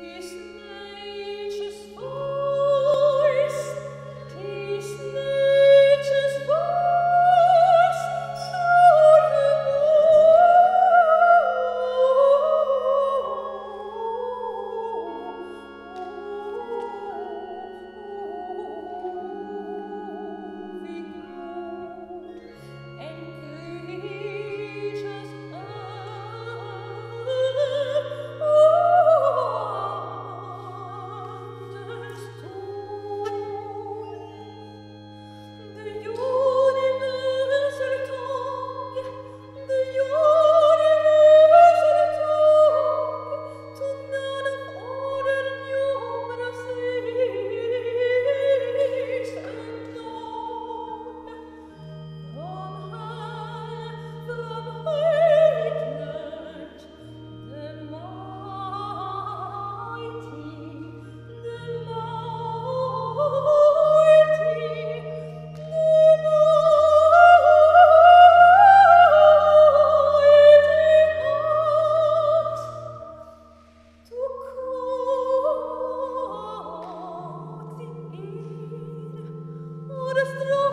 其实 nostro